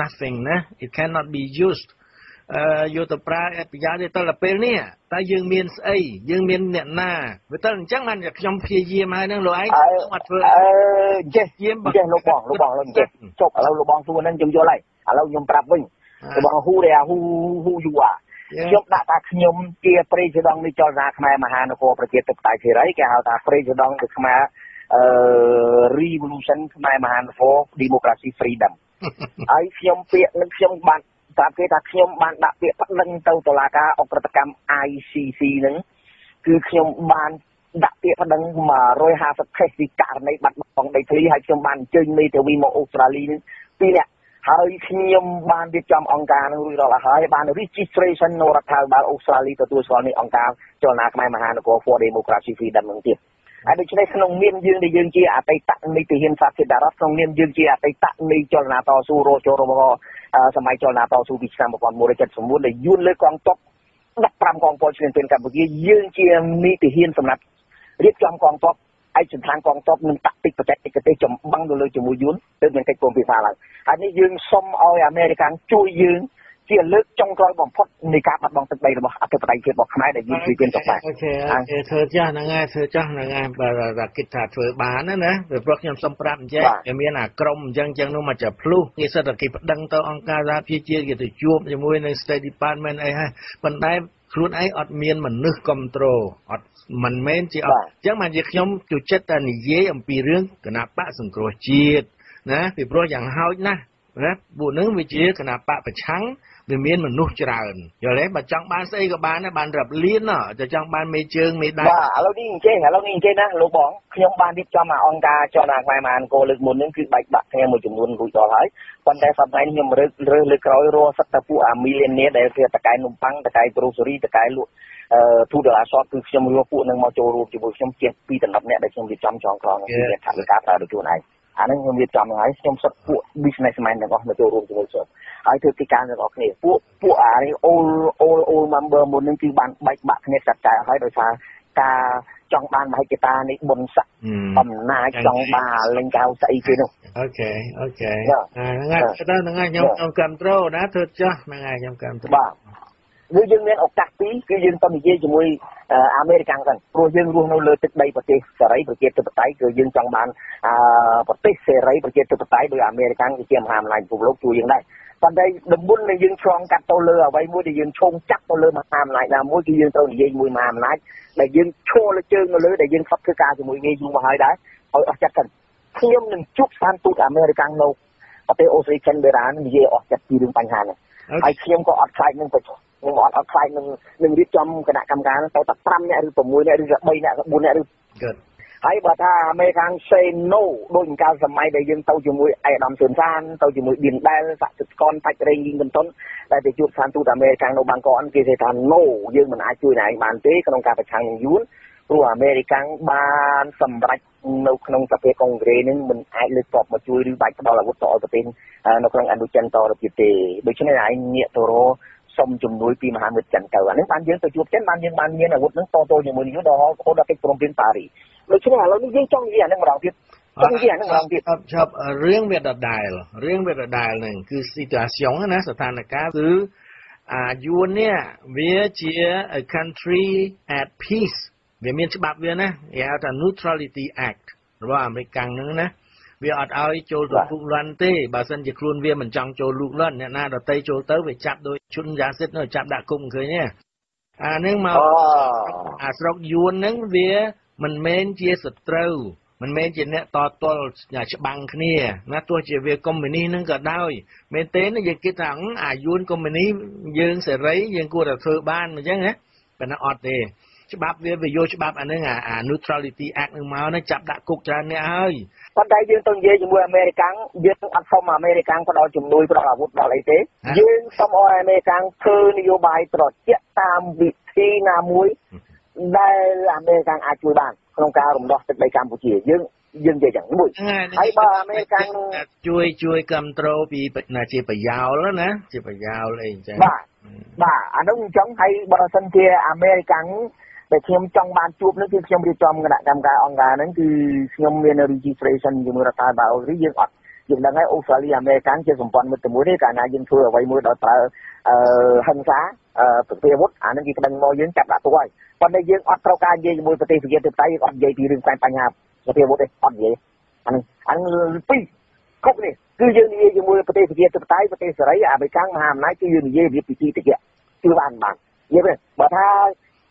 nothing ណា it cannot be used អឺ យកទៅប្រើអភិយាទៅដល់ពេលនេះតើយើងមានស្អីយើងមានអ្នកណាវាទៅអញ្ចឹងបានខ្ញុំព្យាយាមហើយនឹងលោកឯងអត់ធ្វើអឺចេះយាមចេះលោកបងលោកបងលោកចេះចុកឥឡូវលោកបងសួរហ្នឹងខ្ញុំយល់ហើយឥឡូវខ្ញុំប្រាប់វិញលោកបងហ៊ូរែហ៊ូហ៊ូយូអាខ្ញុំដាក់ថាខ្ញុំជាប្រេសិដង់នៃចលនាខ្មែរមហានគរប្រជាធិបតេយ្យសេរីគេហៅថាប្រេសិដង់នៃខ្មែរអឺ revolution ខ្មែរមហានគរ democracy freedom ហើយខ្ញុំពាក្យនឹងខ្ញុំបាន តាមគេថាខ្ញុំបានដាក់ពាក្យប្តឹងទៅតុលាការអក្រិតកម្ម ICC ហ្នឹងគឺខ្ញុំបានដាក់ពាក្យប្តឹង150 case ពីករណីបាត់បង់ដីធ្លីហើយខ្ញុំបានអញ្ជើញមេធាវីមកអូស្ត្រាលីនេះពីរនាក់ហើយខ្ញុំបានរៀបចំអង្គការនឹងរួចរាល់ហើយបាន registration នៅរដ្ឋាភិបាលអូស្ត្រាលីទទួលស្គាល់នេះអង្គការចលនាខ្មែរមហានគរ for democracy freedom នឹងទៀត ហើយដូច្នេះក្នុងនាមយើងដែលយើងជាអតីតនីតិហ៊ានសាស្ត្រដារ៉ាក្នុងនាមយើងជាអតីតនៃចលនាតស៊ូរោចូលរបស់សម័យចលនាតស៊ូពីឆ្នាំ1979ដែលយួនលើកងទ័ព15កងពលឈ្លានពានកម្ពុជាយើងជានីតិហ៊ានសម្រាប់រៀបចំកងទ័ពឯកសណ្ឋានកងទ័ពនិងតាក់ទិកបច្ចេកទេសចម្បាំងទៅលើជាមួយយួនទើបមានកិច្ចព្រមព្រៀងឡើងហើយនេះយើងសុំឲ្យអាមេរិកជួយយើង ជាលើកចុងក្រោយបំផុតនៃការបាត់បង់ទឹកដីរបស់អធិបតេយ្យភាពរបស់ខ្មែរដែលយើងជួយពីនចុះបានអូខេអូខេធ្វើចាស់ហ្នឹងហើយធ្វើចាស់ហ្នឹងហើយបើគិតថាធ្វើបានណាណាព្រោះខ្ញុំសុំប្រាប់អញ្ចឹងវាមានអាក្រុមអញ្ចឹងអញ្ចឹងនោះមកចាប់ភ្លុះគេសិតតែគេប្តឹងទៅអង្គការសហប្រជាជាតិគេទៅជួបជាមួយនឹង State Department អីហើយប៉ុន្តែខ្លួនឯងអត់មានមនុស្សគ្រប់គ្រងអត់មិនមែនជាអត់អញ្ចឹងបានជាខ្ញុំជួយចិត្តតែនិយាយអំពីរឿងគណៈបកសង្គ្រោះជាតិណាពីព្រោះយ៉ាងហោចណាស់ណាពួកនឹងវាជាគណៈបកប្រឆាំង វាមានមនុស្សច្រើនយល់ទេបើចង់បានស្អីក៏បានដែរបានរាប់លានតែចង់បានមេជើងមេដៃបាទឥឡូវនេះអញ្ចឹងឥឡូវនេះអញ្ចឹងណាលោកបងខ្ញុំបានរៀបចំអង្គការចលនាខ្មែរមហាអង្គរលើកមុនហ្នឹងគឺបែកបាក់គ្នាមួយចំនួនរួចដល់ហើយប៉ុន្តែសប្តាហ៍នេះខ្ញុំរើសរើសលើក្រោយរស់សិតតែពួកអាមីលៀននេះដែលគេតកែនំប៉័ងតកែប្រូស៊ូរីតកែលក់អឺទូដអាសតគឺខ្ញុំរស់ពួកនឹងមកចូលរួមជាមួយខ្ញុំជាង2ដល់10នាក់ដែលខ្ញុំរៀបចំចងក្រងគឺថាការប្រើដោយខ្លួនឯង អាហ្នឹងខ្ញុំរៀបចំហើយខ្ញុំសុទ្ធពួក businessman ទាំងអស់មកចូលរួមជាមួយខ្ញុំហើយធ្វើកិច្ចការទាំងអស់គ្នាពួកពួកអានេះ all all all member មុននឹងគឺបានបែកបាក់គ្នាចាត់ចែងហើយដោយសារការចង់បានមហិច្ឆតានេះបុណ្យស័ក្តិអំណាចចង់បានលេងកៅស្អីគេនោះអូខេអូខេហ្នឹងហើយទៅហ្នឹងហើយខ្ញុំខ្ញុំគ្រប់ត្រូលណាធ្វើចាស់ហ្នឹងហើយខ្ញុំគ្រប់ត្រូលបាទ គឺយើងមានឱកាសពីរគឺយើងទៅនិយាយជាមួយអាមេរិកហ្នឹងព្រោះយើងរស់នៅលើទឹកដីប្រទេសសេរីប្រជាធិបតេយ្យគឺយើងចង់បានប្រទេសសេរីប្រជាធិបតេយ្យដោយអាមេរិកគឺជាមហាអំណាចពិភពលោកជួយយើងដែរប៉ុន្តែដំបុនដែលយើងឆ្លងកាត់ទៅលើអ្វីមួយដែលយើងឈោងចាក់ទៅលើមហាអំណាចណាមួយគឺយើងត្រូវនិយាយមួយមហាអំណាចដែលយើងឈរលើជើងនៅលើដែលយើងស្បធ្វើការជាមួយគេយូរមកហើយដែរឲ្យអស់ចិត្តសិនខ្ញុំនឹងជួបស្ថានទូតអាមេរិកនៅប្រទេសអូស្ត្រាលីចិនបេរ៉ានិយាយអស់ចិត្តពីរឿងបញ្ហានេះហើយខ្ញុំក៏អត់ខ្លាចនឹងប្រ ខ្ញុំអត់អត់ខ្លាចនឹងនឹងរៀបចំគណៈកម្មការទៅតែ5នាក់ឬ6នាក់ឬ3នាក់4នាក់ឬហើយបើថាអាមេរិក say no ដូចកាលសម័យដែលយើងទៅជាមួយអេដាមស៊ុនសានទៅជាមួយឌៀនដែលសក្តិស្កនតាច់រេងយីងកន្តុនដែលទៅជួបស្ថានទូតអាមេរិកនៅបាងកកគេនិយាយថា no យើងមិនអាចជួយណែឯងបានទេក្នុងការប្រឆាំងនឹងយួនព្រោះអាមេរិកបានសម្រេចនៅក្នុងសភាកុងក្រេនឹងមិនអាចលើកតបមកជួយឬបាច់ផ្ដល់អាវុធទៅឲ្យប្រទេសនៅក្នុងអនុចិនតទៅទៀតទេដូច្នេះឯងងាកទៅរក សុំជំនួយពីមហាមិត្តចិនទៅអានេះបានយើងទៅជួបចិនបានយើងបានមានអាវុធនឹងតទល់ជាមួយនេះដល់រហូតដល់កិច្ចព្រមព្រៀងប៉ារីដូច្នេះឥឡូវនេះយើងចង់និយាយអានេះម្ដងទៀតចង់និយាយអានេះម្ដងទៀតចប់រឿងវាដដែលរឿងវាដដែលហ្នឹងគឺ situation ណាស្ថានភាពគឺអាយួននេះវាជា a country at peace វាមានច្បាប់វាណាគេហៅថា neutrality act របស់អាមេរិកហ្នឹងណា វាអត់ឲ្យចូលទៅលូកលាន់ទេបើសិនជាខ្លួនវាមិនចង់ចូលលូកលាន់អ្នកណាដតីចូលទៅវាចាប់ដោយជន់យ៉ាសិតនៅចាប់ដាក់គុកឃើញទេអានឹងមកអាស្រុកយួនហ្នឹងវាមិនមែនជាសត្រូវមិនមែនជាអ្នកតតល់ច្បាំងគ្នាណាទោះជាវាកុម្មុយនីនឹងក៏ដោយមែនទេយើងគិតថាអាយួនកុម្មុយនីយើងសេរីយើងគួរតែធ្វើបានអញ្ចឹងណាប៉ុន្តែអត់ទេ ច្បាប់វាវាយកច្បាប់អានឹងអា neutrality act នឹងមកនឹងចាប់ដាក់គុកច្រើនអ្នកហើយប៉ុន្តែយើងទៅនិយាយជាមួយអាមេរិកាំងយើងអត់សុំអាមេរិកាំងផ្ដល់ជំនួយផ្ដល់អាវុធដល់អីទេយើងសុំឲ្យអាមេរិកាំងធ្វើនយោបាយត្រជាក់តាមវិធីណាមួយដែលអាមេរិកាំងអាចជួយបានក្នុងការរំដោះទឹកដីកម្ពុជាយើងយើងនិយាយយ៉ាងមួយហើយបើអាមេរិកាំងជួយជួយគ្រប់គ្រងពីជាប្រយោលណាជាប្រយោលអីអញ្ចឹងបាទបាទអានោះអញ្ចឹងហើយបើសិនជាអាមេរិកាំង ដែលខ្ញុំចង់បានជួបនេះគឺខ្ញុំរៀបចំគណៈកម្មការអង្គការហ្នឹងគឺខ្ញុំមាន registration ជាមួយរដ្ឋាភិបាលអូស្ត្រាលីយើងអត់យើងដឹងហើយអូស្ត្រាលីអាមេរិកជាសម្ព័ន្ធមិត្តមួយទេកាលណាយើងធ្វើអ្វីមួយដល់ប្រើអឺហិង្សាអឺប្រទេសអាវុធអានឹងគេក្តឹងមកយើងចាប់ដាក់ទុកហើយប៉ុន្តែយើងអត់ត្រូវការនិយាយជាមួយប្រទេសប្រជាធិបតេយ្យយើងអត់និយាយពីរឿងបញ្ហាប្រទេសអាវុធទេអត់និយាយអានឹងអានឹងពីរគ្រប់នេះគឺយើងនិយាយជាមួយប្រទេសប្រជាធិបតេយ្យប្រទេសសេរីអាមេរិកមហាអំណាចគឺយើងនិយាយវាពីទីតិចគឺបានបាននិយាយបើថា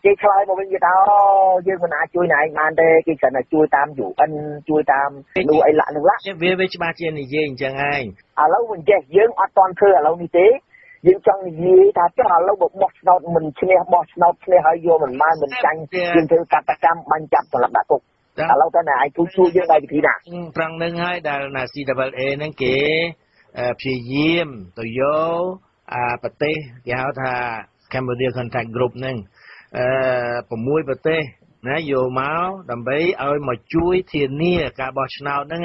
គេឆ្លើយមកវិញគេថាអូយើងមិនអាចជួយណែឯងបានទេគេគ្រាន់តែជួយតាម UN ជួយតាមនោះអីឡាក់នឹងឡាក់វាវាច្បាស់ជានិយាយអញ្ចឹងឯងឥឡូវមិនចេះយើងអត់តន់ធ្វើឥឡូវនេះទេយើងចង់និយាយថាចុះឥឡូវបើបោះឆ្នោតមិនឈ្នះបោះឆ្នោតឈ្នះហើយយកមិនបានមិនចាញ់យើងធ្វើកតកម្មបាញ់ចាប់សម្រាប់ដាក់គុកឥឡូវតើណែឯងជួយជួយយើងដោយវិធីណាប្រឹងនឹងហើយដែលណា CAA ហ្នឹងគេព្យាយាមទៅយកអាប្រទេសគេហៅថា Cambodia Contact Group ហ្នឹងអឺ 6ប្រទេសណាយកមកដើម្បីឲ្យមកជួយធានាការបោះឆ្នោតហ្នឹង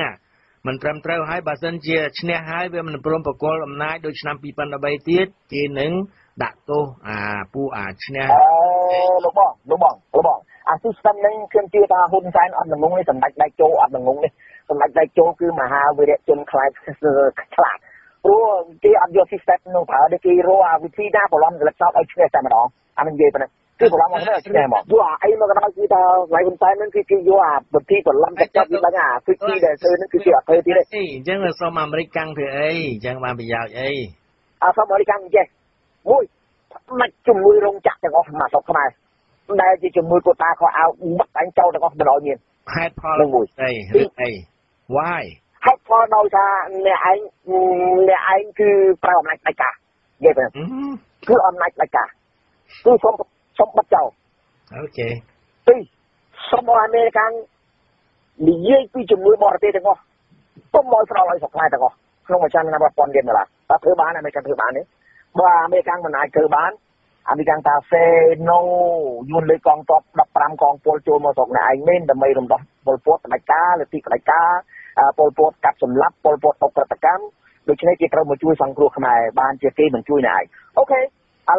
មិនត្រឹមត្រូវហើយបើសិនជាឈ្នះហើយវាមិនព្រមប្រគល់អំណាចដូចឆ្នាំ2013ទៀតគេនឹងដាក់ទោសអាពូអាឈ្នះអឺលោកបងលោកបងលោកបងអា system ហ្នឹងខ្ញុំជឿថាហ៊ុនសែនអត់ងងនេះសម្ដេចដៃជោអត់ងងនេះសម្ដេចដៃជោគឺមហាវីរៈជនខ្លាចខ្លាចព្រោះគេអត់យក system នោះប្រើទេគេរកអាវិធីណាប្រឡំស្លឹកសោតឲ្យឈ្នះតែម្ដងអានឹងនិយាយប៉ុណ្ណឹង គឺប្រឡំមកនេះឈ្នះមកយកអាអីមកដល់គឺថាស្លៃហ៊ុនសែនហ្នឹងគឺគេយកអាវិធីប្រឡំកាត់ចាប់វាដឹងអាគឺទីដែលធ្វើហ្នឹងគឺគេអត់ធ្វើទៀតទេអញ្ចឹងសូមអាមេរិកកាំងធ្វើអីអញ្ចឹងបានប្រយោជន៍អីអាសូមអាមេរិកកាំងចេះមួយមិនជំនួយរោងចក្រទាំងអស់មកស្រុកខ្មែរដែលជាជំនួយកូតាខោអាវបាត់អញចូលទាំងអស់មិនឲ្យមានហេតុផលនឹងមួយអីរឿងអី why ហេតុផលដោយសារអ្នកឯងអ្នកឯងគឺប្រើអំណាចផ្ដាច់ការនិយាយទៅគឺអំណាចផ្ដាច់ការគឺសូម សូមបិទចោលអូខេពីរសូមឲ្យអាមេរិកនិយាយពីជំនួយបរទេសទាំងអស់ពុំមកស្រោឲ្យសុខខ្មែរទាំងអស់ក្នុងមួយឆ្នាំ1000លានដុល្លារតើធ្វើបានអាមេរិកធ្វើបានទេបើអាមេរិកមិនអាចធ្វើបានអាមេរិកថាសេណូយួនលើកងទ័ព15កងពលចូលមកស្រុកនេះឯងមែនដើម្បីរំដោះពលពតផ្ដាច់ការលទ្ធិផ្ដាច់ការពលពតកាប់សម្លាប់ពលពតអុកក្រតកម្មដូច្នេះគេត្រូវមកជួយសង្គ្រោះខ្មែរបានជាគេមិនជួយអ្នកឯងអូខេឥ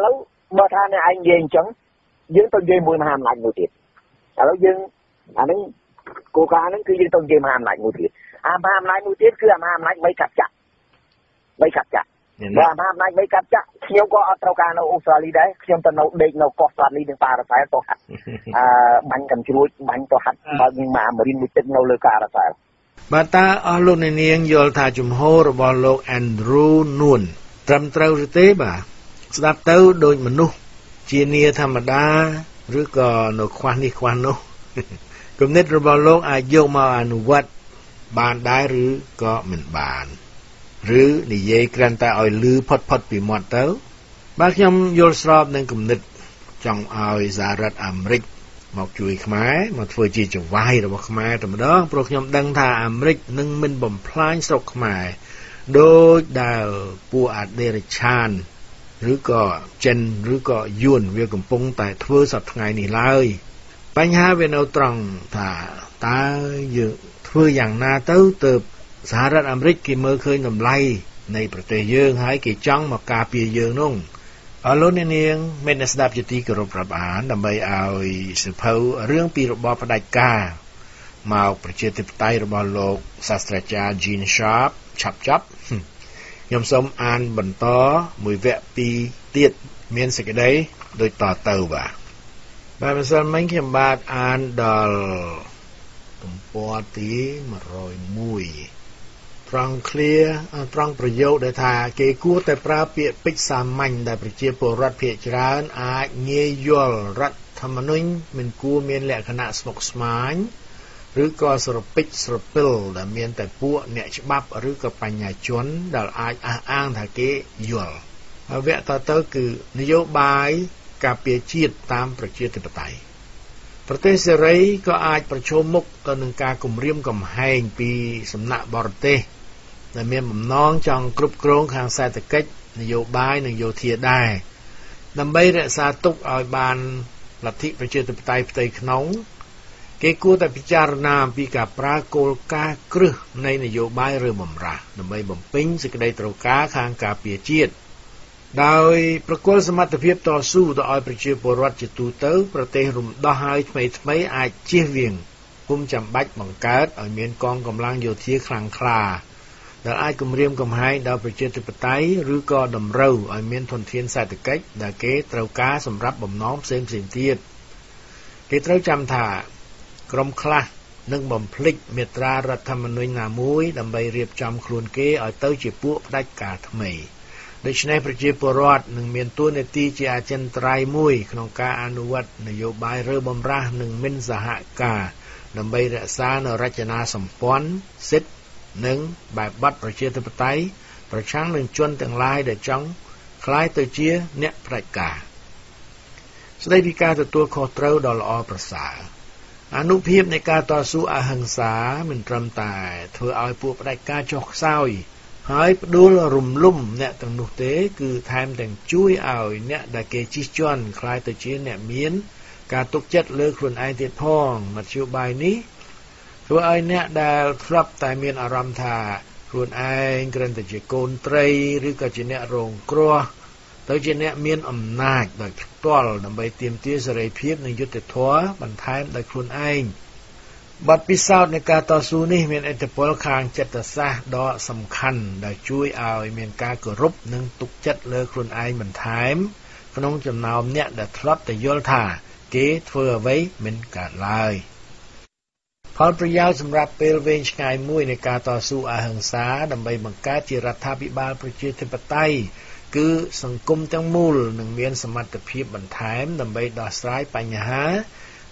ឡូវបើថាអ្នកឯងនិយាយអញ្ចឹង យើងទៅនិយាយមួយមហាអំណាចមួយទៀតឥឡូវយើងអានេះគោលការណ៍ហ្នឹងគឺយើងទៅនិយាយមហាអំណាចមួយទៀតអាមហាអំណាចមួយទៀតគឺអាមហាអំណាចបីកាត់ចាក់បីកាត់ចាក់បើអាមហាអំណាចបីកាត់ចាក់ខ្ញុំក៏អត់ត្រូវការនៅអូស្ត្រាលីដែរខ្ញុំទៅនៅដេកនៅកោះស្លាតលីនឹងប៉ារ៉ាសែលទៅហាត់អឺបាញ់កំជ្រួចបាញ់ទៅហាត់បើយើងមកអាមេរិកមួយទឹកនៅលើការ៉ាសែលបាទតើអស់លោកអ្នកនាងយល់ថាជំហររបស់លោក Andrew Noon ត្រឹមត្រូវឬទេបាទស្ដាប់ទៅដូចមនុស្ស ជានីធម្មតាឬក៏នៅខ្វះនេះខ្វះនោះគំនិតរបស់លោកអាចយកមកអនុវត្តបានដែរឬក៏មិនបាន ឬនិយាយគ្រាន់តែឲ្យលឺផុតផុតពីមាត់ទៅបាទខ្ញុំយល់ស្របនឹងគំនិតចង់ឲ្យសហរដ្ឋអាមេរិកមកជួយខ្មែរមកធ្វើជាចង្វាយរបស់ខ្មែរតែម្ដងព្រោះខ្ញុំដឹងថាអាមេរិកនឹងមិនបំផ្លាញស្រុកខ្មែរដោយដែលពួកអដេរឆាន ឬក៏ចិនឬក៏យួនវាកំពុងតែធ្វើសប្តាហ៍ថ្ងៃនេះឡើយបញ្ហាវានៅត្រង់ថាតើយើងធ្វើយ៉ាងណាទៅទៅសហរដ្ឋអាមេរិកគេមើលឃើញតម្លៃនៃប្រទេសយើងហើយគេចង់មកការពារយើងនោះអរលោកអ្នកនាងមេនស្ដាប់ជាទីគោរពរាប់អានដើម្បីឲ្យសិភៅរឿងពីរបបផ្ដាច់ការមកប្រជាធិបតេយ្យរបស់លោកសាស្ត្រាចារ្យ Gene Sharp ឆាប់ចប់ ខ្ញុំសូមអានបន្តមួយវគ្គពីរទៀតមានសេចក្តីដូចតទៅបាទបាទម្សិលមិញខ្ញុំបាទអានដល់ទំព័រទី101ត្រង់ clear ត្រង់ប្រយោគដែលថាគេគួរតែប្រើពាក្យពេចន៍សាមញ្ញដែលប្រជាពលរដ្ឋភាគច្រើនអាចងាយយល់រដ្ឋធម្មនុញ្ញមិនគួរមានលក្ខណៈស្មុគស្មាញ ឬក៏ស្រពេចស្រពិលដែលមានតែពួកអ្នកច្បាប់ឬក៏បញ្ញាជនដែលអាចអះអាងថាគេយល់ហើយវគ្គតទៅគឺនយោបាយការពារជាតិតាមប្រជាធិបតេយ្យប្រទេសសេរីក៏អាចប្រឈមមុខទៅនឹងការគំរាមកំហែងពីសំណាក់បរទេសដែលមានបំណងចង់គ្រប់គ្រងខាងសេដ្ឋកិច្ចនយោបាយនិងយោធាដែរដើម្បីរក្សាទុកឲ្យបានលទ្ធិប្រជាធិបតេយ្យផ្ទៃក្នុង គេគួរតែពិចារណាអំពីការប្រើគោលការណ៍គ្រឹះនៃនយោបាយឬបំរាស់ដើម្បីបំពេញសេចក្តីត្រូវការខាងការពារជាតិដោយប្រគល់សមត្ថភាពតស៊ូទៅឲ្យប្រជាពលរដ្ឋជាទូទៅ ប្រទេសរំដោះហើយថ្មីថ្មីអាចជៀសវាងពុំចាំបាច់បង្កើតឲ្យមានកងកម្លាំងយោធាខ្លាំងក្លាដែលអាចគម្រាមកំហែងដល់ប្រជាធិបតេយ្យឬក៏តម្រូវឲ្យមានធនធានសេដ្ឋកិច្ចដែលគេត្រូវការសម្រាប់បំណងផ្សេងផ្សេងទៀតគេត្រូវចាំថា ក្រុមខ្លះនឹងបំភ្លេចមេត្រារដ្ឋធម្មនុញ្ញណាមួយដើម្បីរៀបចំខ្លួនគេឲ្យទៅជាពួកផ្ដាច់ការថ្មីដូច្នេះប្រជាពលរដ្ឋនឹងមានតួនាទីជាអចិន្ត្រៃយ៍មួយក្នុងការអនុវត្តនយោបាយរើបំរាស់និងមិនសហការដើម្បីរក្សានូវរចនាសម្ព័ន្ធសិទ្ធិនិងបែបបទប្រជាធិបតេយ្យប្រឆាំងនឹងជនទាំងឡាយដែលចង់คล้ายទៅជាអ្នកផ្ដាច់ការស្ដីពីការទទួលខុសត្រូវដ៏ល្អប្រសើរ អនុភាពនៃការតស៊ូអហិង្សាមិនត្រឹមតែធ្វើឲ្យពួកផ្ដាច់ការចុះខ្សោយហើយផ្ដួលរំលំអ្នកទាំងនោះទេ គឺថែមទាំងជួយឲ្យអ្នកដែលគេជិះជាន់คล้ายទៅជាអ្នកមាន ការទុកចិត្តលើខ្លួនឯងទៀតផងមធ្យោបាយនេះធ្វើឲ្យអ្នកដែលធ្លាប់តែមានអារម្មណ៍ថាខ្លួនឯងគ្រាន់តែជាកូនត្រីឬក៏ជាអ្នករងគ្រោះ ទៅជាអ្នកមានអំណាចដោយផ្ទាល់ដើម្បីទាមទារសេរីភាពនិងយុត្តិធម៌បន្ថែមដោយខ្លួនឯងបទពិសោធន៍នៃការតស៊ូនេះមានឥទ្ធិពលខាងចិត្តសាស្ត្រដ៏សំខាន់ដែលជួយឲ្យមានការគោរពនិងទុកចិត្តលើខ្លួនឯងបន្ថែម ក្នុងចំណោមអ្នកដែលធ្លាប់តែយល់ថាគេធ្វើអ្វីមិនកើតឡើយផលប្រយោជន៍សម្រាប់ពេលវែងឆ្ងាយមួយនៃការតស៊ូអហិង្សាដើម្បីបង្កើតជារដ្ឋាភិបាលប្រជាធិបតេយ្យ គឺសង្គមទាំងមូលនឹងមានសមត្ថភាពបន្ថែមដើម្បីដោះស្រាយបញ្ហា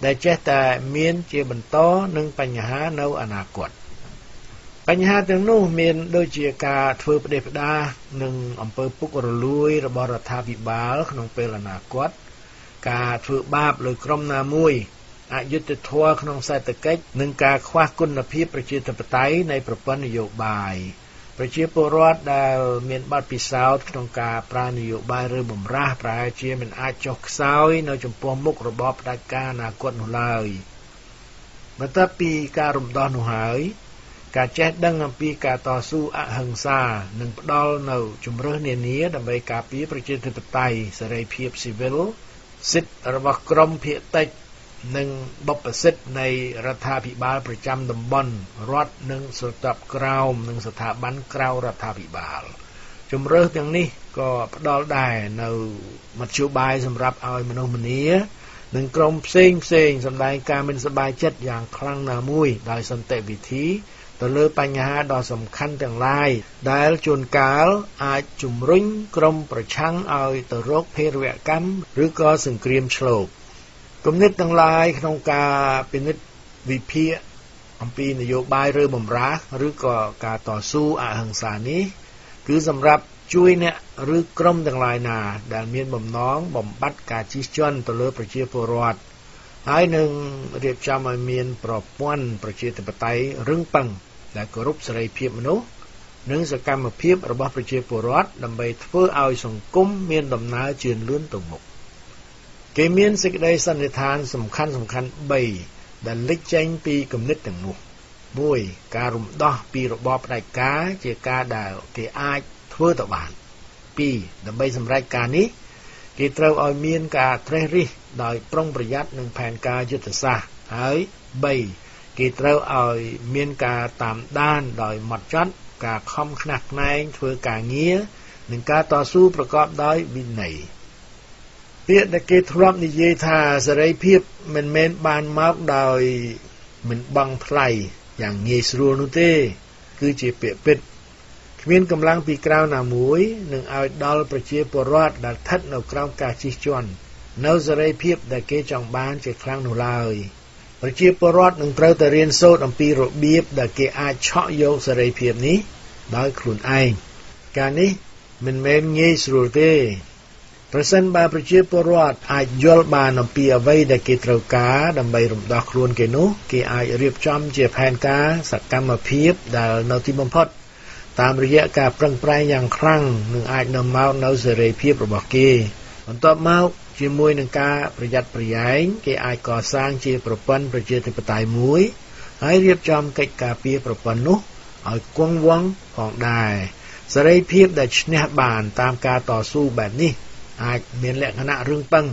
ដែលចេះតែមានជាបន្តនឹងបញ្ហានៅអនាគតបញ្ហាទាំងនោះមានដូចជាការធ្វើផ្ដេសផ្ដាសនិងអំពើពុករលួយរបស់រដ្ឋាភិបាលក្នុងពេលអនាគតការធ្វើបាបលើក្រុមណាមួយអយុត្តិធម៌ក្នុងសេដ្ឋកិច្ចនិងការខ្វះគុណភាពប្រជាធិបតេយ្យនៃប្រព័ន្ធនយោបាយ ប្រជាពលរដ្ឋដែលមានបទពិសោធន៍ក្នុងការប្រើនយោបាយឬបំរាស់ប្រហែលជាមិនអាចចុះខ្សោយនៅចំពោះមុខរបបផ្ដាច់ការអនាគតនោះឡើយបន្ទាប់ពីការរំដោះនោះហើយការចេះដឹងអំពីការតស៊ូអហិង្សានឹងផ្ដល់នៅជំរើសនានាដើម្បីការពារប្រជាធិបតេយ្យសេរីភាពស៊ីវិលសិទ្ធិរបស់ក្រមភាគតិច និងបបសិទ្ធនៃរដ្ឋាភិបាលប្រចាំតំបន់រដ្ឋនិងស្រទាប់ក្រោមនិងស្ថាប័នក្រៅរដ្ឋាភិបាលជំរើសទាំងនេះក៏ផ្ដល់ដែរនៅមធ្យោបាយសម្រាប់ឲ្យមនុស្សម្នានិងក្រុមផ្សេងផ្សេងសម្ដែងការមិនសប្បាយចិត្តយ៉ាងខ្លាំងណាមួយដោយសន្តិវិធីទៅលើបញ្ហាដ៏សំខាន់ទាំងឡាយដែលជួនកាលអាចជំរុញក្រុមប្រឆាំងឲ្យទៅរកភេរវកម្មឬក៏សង្គ្រាមឆ្លូត គំនិតទាំងឡាយក្នុងការពិនិត្យវិភាគអំពីនយោបាយឬបំរាស់ឬក៏ការតស៊ូអហិង្សានេះ គឺសម្រាប់ជួយអ្នកឬក្រុមទាំងឡាយណា ដែលមានបំណងបំបត្តិការជិះជាន់ទៅលើប្រជាពលរដ្ឋហើយនឹងរៀបចំឲ្យមានប្រព័ន្ធប្រជាធិបតេយ្យរឹងប៉ឹងដែលគោរពសេរីភាពមនុស្សនិងសកម្មភាពរបស់ប្រជាពលរដ្ឋដើម្បីធ្វើឲ្យសង្គមមានដំណើរជឿនលឿនទៅមុខ គេមានសេចក្តីសន្និដ្ឋានសំខាន់សំខាន់3ដែលលេចចេញពីគំនិតទាំងនោះ1ការរំដោះពីរបបផ្ដាច់ការជាការដែលគេអាចធ្វើទៅបាន2ដើម្បីសម្រេចការនេះគេត្រូវឲ្យមានការត្រេះរិះដោយប្រុងប្រយ័ត្ននិងផែនការយុទ្ធសាស្ត្រហើយ3គេត្រូវឲ្យមានការតាមដានដោយម៉ត់ចត់ការខំខ្នះខ្នែងធ្វើការងារនិងការតស៊ូប្រកបដោយវិន័យ ពាក្យដែលគេធ្លាប់និយាយថាសេរីភាពមិនមែនបានមកដោយមិនបង់ថ្លៃយ៉ាងងាយស្រួលនោះទេ គឺជាពាក្យពិតគ្មានកម្លាំងពីក្រៅណាមួយនឹងឲ្យដល់ប្រជាពលរដ្ឋដែលស្ថិតនៅក្រោមការជិះជាន់នៅសេរីភាពដែលគេចង់បានជាខ្លាំងនោះឡើយប្រជាពលរដ្ឋនឹងត្រូវតែរៀនសូត្រអំពីរបៀបដែលគេអាចឆក់យកសេរីភាពនេះដោយខ្លួនឯងការនេះមិនមែនងាយស្រួលទេ ប្រសិនបើប្រជាពលរដ្ឋអាចយល់បានអំពីអ្វីដែលគេត្រូវការដើម្បីរំដោះខ្លួនគេនោះគេអាចរៀបចំជាផែនការសកម្មភាពដែលនៅទីបំផុតតាមរយៈការប្រឹងប្រែងយ៉ាងខ្លាំងនឹងអាចនាំមកនូវសេរីភាពរបស់គេបន្ទាប់មកជាមួយនឹងការប្រយ័ត្នប្រយែងគេអាចកសាងជាប្រព័ន្ធប្រជាធិបតេយ្យមួយហើយរៀបចំកិច្ចការពារប្រព័ន្ធនោះឲ្យគង់វង្សផងដែរសេរីភាពដែលឈ្នះបានតាមការតស៊ូបែបនេះ អាចមានលក្ខណៈរឹងប៉ឹង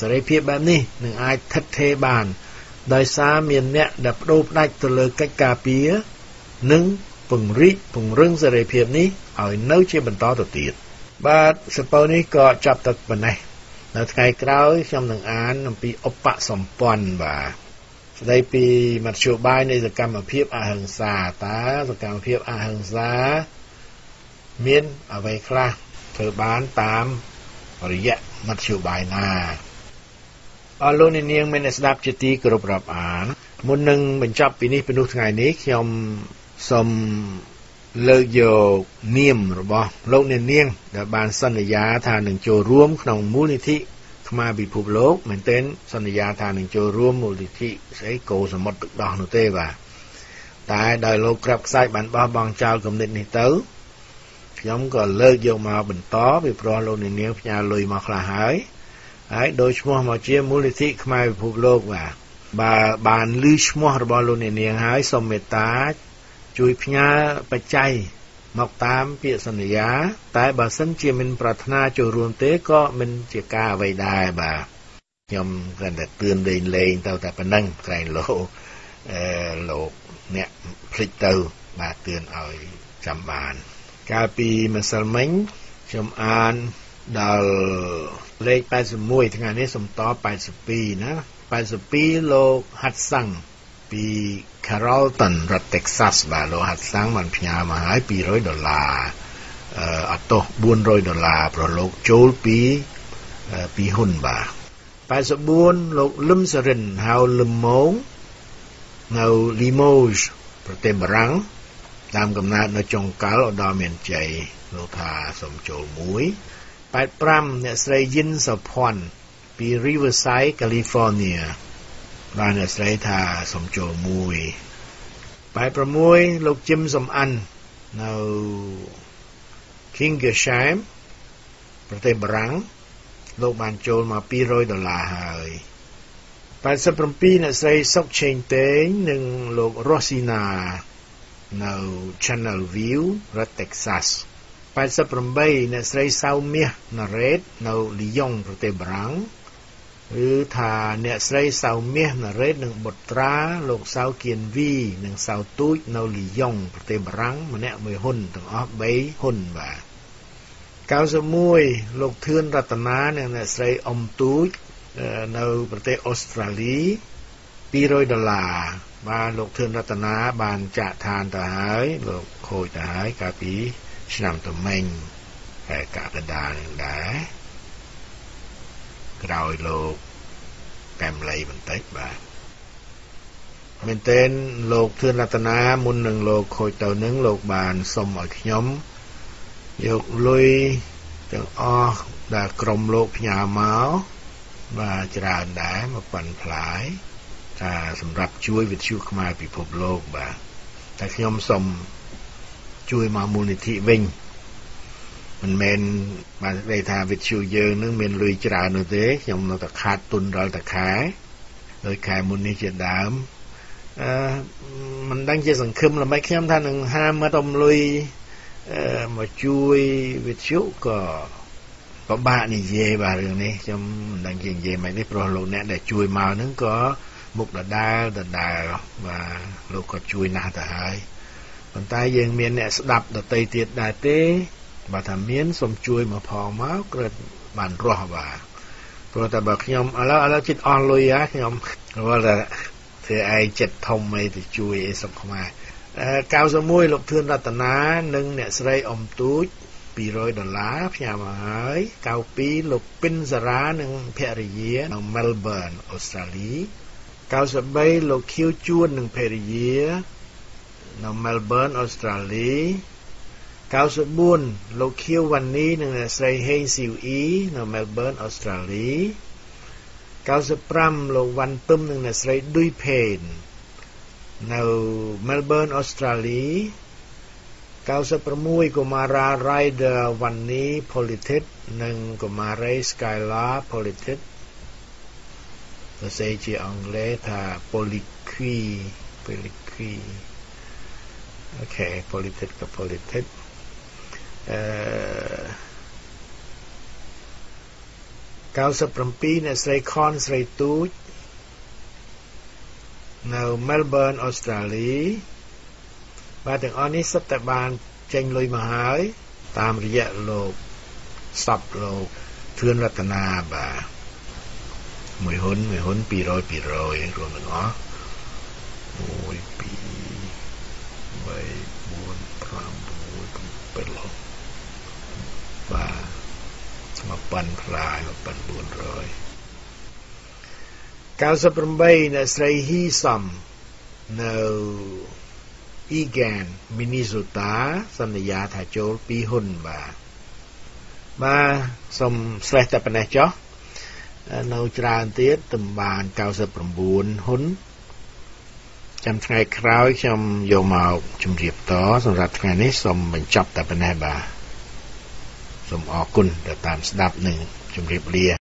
សេរីភាពបែបនេះនឹងអាចថិតថេរបាន ដោយសារមានអ្នកដែលបដូរផ្ដាច់ទៅលើកិច្ចការពារនិងពង្រីកពង្រឹងសេរីភាពនេះឲ្យនៅជាបន្តទៅទៀតបាទសពៅនេះក៏ចាប់ទឹកប៉ុណ្ណេះនៅថ្ងៃក្រោយខ្ញុំនឹងអានអំពីឧបសម្ព័ន្ធបាទស្ដីពីមធ្យោបាយនៃសកម្មភាពអហិង្សាតើសកម្មភាពអហិង្សា មានអ្វីខ្លះធ្វើបានតាម រយៈមធ្យោបាយណាអរលោកអ្នកនាងមានស្ដាប់ជាទីគោរពរាប់អានមុននឹងបញ្ចប់ពីនេះពីនោះថ្ងៃនេះខ្ញុំសូមលើកយកនាមរបស់លោកអ្នកនាង ដែលបានសន្យាថានឹងចូលរួមក្នុងមូលនិធិខ្មែរពិភពលោកមែនទែនសន្យាថានឹងចូលរួមមូលនិធិស្អីកោសមុទ្រទឹកដោះនោះទេបាទតែដោយលោកក្រាបខ្សាច់បានបោះបង់ចោលគំនិតនេះទៅ ខ្ញុំក៏លើកយកមកបន្តពីព្រោះលោកនាងផ្ញើលុយមកខ្លះហើយហើយដោយឈ្មោះមកជាមូលនិធិខ្មែរពិភពលោកបាទបើបានលឺឈ្មោះរបស់លោកនាងហើយសូមមេត្តាជួយផ្ញើបច្ច័យមកតាមពាក្យសន្យា តែបើសិនជាមិនប្រាថ្នាចូលរួមទេក៏មិនជាការអ្វីដែរបាទខ្ញុំគ្រាន់តែទឿនលេងលេងទៅតែប៉ុណ្ណឹងក្រែងលោកអឺលោកអ្នកភ្លេចទៅបាទទឿនឲ្យចាំបាន កាលពីម្សិលមិញខ្ញុំអានដល់លេខ81ថ្ងៃនេះសំត82ណា82លោកហាត់សាំងពី Carrollton រដ្ឋ Texas បាទលោកហាត់សាំងបានផ្ញើមកឲ្យ200ដុល្លារអឺអត់ទោះ400ដុល្លារប្រលោកចូលពីពីហ៊ុនបាទ84លោកលឹមសរិនហៅលឹមម៉ងនៅ Limoges ប្រទេសបារាំង តាមកំណើតនៅចុងកលឧត្តមមានជ័យលោកថាសូមចូលមួយ85អ្នកស្រីយិនសុភ័ណ្ឌពី Riverside California បានអ្នកស្រីថាសូមចូលមួយ86លោកជឹមសំអាននៅ Kingersheim ប្រទេសបារាំងលោកបានចូលមក200ដុល្លារហើយ87អ្នកស្រីសុកឆេងតេងនិងលោករ៉ូស៊ីណា នៅ Channel View រដ្ឋ Texas 88អ្នកស្រីសៅមាសណារ៉េតនៅលីយ៉ុងប្រទេសបារាំងឬថាអ្នកស្រីសៅមាសណារ៉េតនិងបុត្រាលោកសៅគៀនវីនិងសៅទូចនៅលីយ៉ុងប្រទេសបារាំងម្នាក់មួយហ៊ុនទាំងអស់3ហ៊ុនបាទ91លោកធឿនរតនានិងអ្នកស្រីអ៊ំទូចនៅប្រទេសអូស្ត្រាលី200ដុល្លារ បាទលោកធឿនរតនាបានចាក់ឋានទៅហើយលោកខូចទៅហើយកាលពីឆ្នាំទំមិញតែកកដាលនឹងដែរក្រោយលោកកែមលីបន្តិចបាទមែនទែនលោកធឿនរតនាមុននឹងលោកខូចទៅនឹងលោកបានសុំឲ្យខ្ញុំយកលុយទាំងអស់ដែលក្រុមលោកផ្ញើមកបាទច្រើនដែរមកប៉ុនផ្លាយ ថាសម្រាប់ជួយវិទ្យុខ្មែរពិភពលោកបាទតែខ្ញុំសូមជួយមកមូលនិធិវិញមិនមែនបាននិយាយថាវិទ្យុយើងនឹងមានលុយច្រើននោះទេខ្ញុំនៅតែខាតទុនរាល់តែខែដោយខែមុននេះជាដើមអឺមិនដឹងជាសង្ឃឹមល្មិចខ្ញុំថានឹងហាមមកតំលុយអឺមកជួយវិទ្យុក៏ពិបាកនិយាយបាទរឿងនេះខ្ញុំមិនដឹងជានិយាយមិនទេព្រោះលោកអ្នកដែលជួយមកហ្នឹងក៏ មុខដដាលដដាលបាទលោកក៏ជួយណាស់ទៅហើយប៉ុន្តែយើងមានអ្នកស្ដាប់ដតីទៀតដែរទេបើថាមានសូមជួយមកផងមកគ្រាន់បានរស់បាទព្រោះតែបើខ្ញុំឥឡូវឥឡូវចិត្តអស់លុយហ่าខ្ញុំរាល់តែធ្វើឯងចិត្តធំអីទៅជួយអីសុខខ្មែរ91លោកធឿនរតនានិងអ្នកស្រីអ៊ំទូច200ដុល្លារផ្ញើមកហើយ92លោកពីនសារ៉ានិងភរិយានៅ Melbourne អូស្ត្រាលី 93លោកខៀវជួននិងភរិយានៅ Melbourne អូស្ត្រាលី94លោកខៀវវ៉ានីនិងអ្នកស្រីហេងស៊ីវអ៊ីនៅ Melbourne អូស្ត្រាលី95លោកវ៉ាន់ទឹមនិងអ្នកស្រីឌុយផេននៅ Melbourne អូស្ត្រាលី96កុមារា Rider វ៉ានី Politics និងកុមារី Skylar Politics សរសេរជាអង់គ្លេសថា Poliqui Poliqui អូខេ Politics ក៏ Politics អឺ97អ្នកស្រីខនស្រីទូចនៅ Melbourne អូស្ត្រាលីបាទទាំងអស់នេះសុទ្ធតែបានចេញលុយមកហើយតាមរយៈលោកសັບលោកធឿនរតនាបាទ មួយហ៊ុនមួយហ៊ុន200 200រួមទាំងអស់1 2 3 4 5 6 7លោកបាទ1000ផ្លាយ1400 98អ្នកស្រីហ៊ីសំនៅ Egan Minnesota សន្យាថាចូល2ហ៊ុនបាទបាទសូមស្រេះតែប៉ុណ្ណេះចុះ នៅច្រើនទៀតទំបាន99ហ៊ុនចាំថ្ងៃក្រោយខ្ញុំយកមកជម្រាបតសម្រាប់ថ្ងៃនេះសូមបញ្ចប់តែប៉ុណ្ណេះបាទសូមអរគុណដែលតាមស្ដាប់និងជម្រាបលា